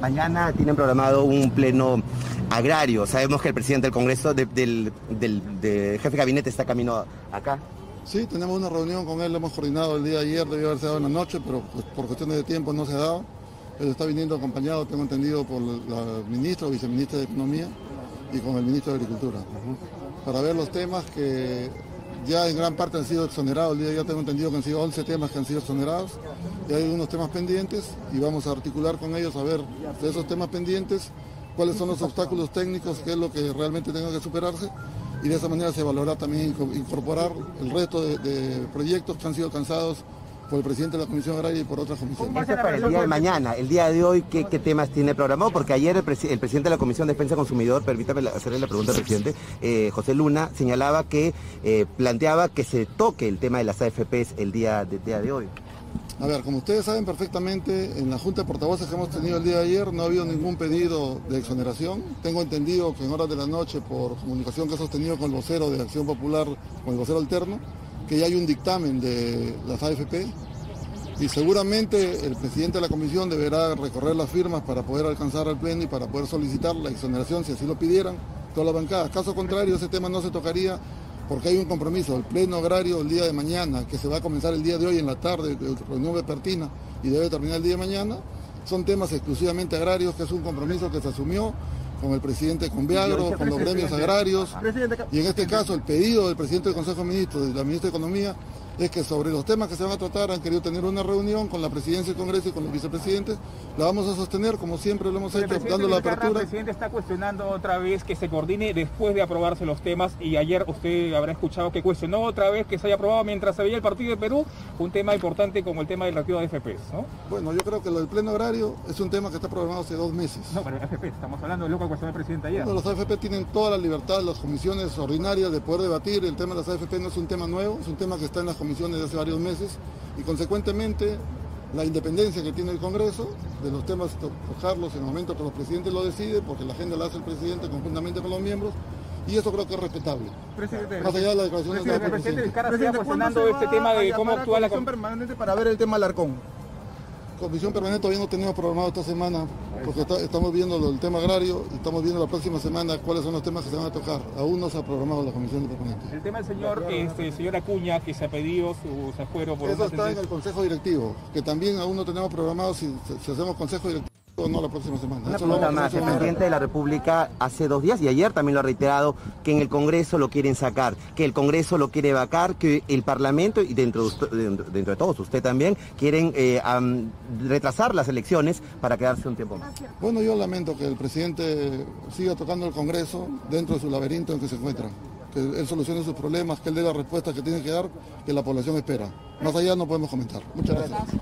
Mañana tienen programado un pleno agrario. Sabemos que el presidente del Congreso, del, del, jefe de gabinete, está camino acá. Sí, tenemos una reunión con él, lo hemos coordinado el día de ayer, debió haberse dado en la noche, pero pues, por cuestiones de tiempo no se ha dado. Él está viniendo acompañado, tengo entendido, por la ministra o viceministra de Economía y con el ministro de Agricultura, para ver los temas que ya en gran parte han sido exonerados. De ya tengo entendido que han sido 11 temas que han sido exonerados y hay unos temas pendientes y vamos a articular con ellos a ver de esos temas pendientes cuáles son los obstáculos técnicos, qué es lo que realmente tenga que superarse y de esa manera se valorará también incorporar el resto de, proyectos que han sido alcanzados por el presidente de la Comisión Agraria y por otras comisiones. para el día de mañana, el día de hoy, ¿qué, temas tiene programado? Porque ayer el, presidente de la Comisión de Defensa Consumidor, permítame hacerle la pregunta al presidente, eh, José Luna, señalaba que eh, planteaba que se toque el tema de las AFPs el día de, día de hoy. A ver, como ustedes saben perfectamente, en la Junta de Portavoces que hemos tenido el día de ayer no ha habido ningún pedido de exoneración. Tengo entendido que en horas de la noche, por comunicación que he sostenido con el vocero de Acción Popular, con el vocero alterno, que ya hay un dictamen de las AFP y seguramente el presidente de la comisión deberá recorrer las firmas para poder alcanzar al pleno y para poder solicitar la exoneración si así lo pidieran todas las bancadas. Caso contrario, ese tema no se tocaría porque hay un compromiso, el pleno agrario el día de mañana, que se va a comenzar el día de hoy en la tarde, reunión vespertina y debe terminar el día de mañana, son temas exclusivamente agrarios, que es un compromiso que se asumió con el presidente Conviagro, con los gremios agrarios, y en este caso el pedido del presidente del Consejo de Ministros, de la ministra de Economía, es que sobre los temas que se van a tratar han querido tener una reunión con la presidencia del Congreso y con los vicepresidentes. La vamos a sostener como siempre lo hemos hecho, dando la apertura. El presidente está cuestionando otra vez que se coordine después de aprobarse los temas y ayer usted habrá escuchado que cuestionó otra vez que se haya aprobado mientras se veía el partido de Perú un tema importante como el tema del retiro de FPs, ¿no? Bueno, yo creo que lo del pleno agrario es un tema que está programado hace dos meses. No, pero FP, estamos hablando de lo que cuestionó el presidente ayer. los AFP tienen toda la libertad, las comisiones ordinarias de poder debatir. El tema de las AFP no es un tema nuevo, es un tema que está en las comisiones de hace varios meses y consecuentemente la independencia que tiene el Congreso de los temas tocarlos en el momento que los presidentes lo deciden, porque la agenda la hace el presidente conjuntamente con los miembros, y eso creo que es respetable. Más allá de la declaración presidente, del presidente. Presidente, cuestionando este tema de cómo actúa la comisión permanente para ver el tema Alarcón. Comisión permanente todavía no tenemos programado esta semana, porque estamos viendo el tema agrario y estamos viendo la próxima semana cuáles son los temas que se van a tocar. Aún no se ha programado la comisión permanente. El tema del señor, este, señor Acuña, que se ha pedido su, se fuero por... Eso está en el consejo directivo, que también aún no tenemos programado si, si hacemos consejo directivo no la próxima semana. Una pregunta más, el presidente de la República hace dos días y ayer también lo ha reiterado que en el Congreso lo quieren sacar, que el Congreso lo quiere vacar, que el Parlamento y dentro de, dentro de todos, usted también, quieren eh, retrasar las elecciones para quedarse un tiempo más. Bueno, yo lamento que el presidente siga tocando el Congreso dentro de su laberinto en que se encuentra que él solucione sus problemas, que él dé las respuestas que tiene que dar, que la población espera. Más allá no podemos comentar. Muchas gracias.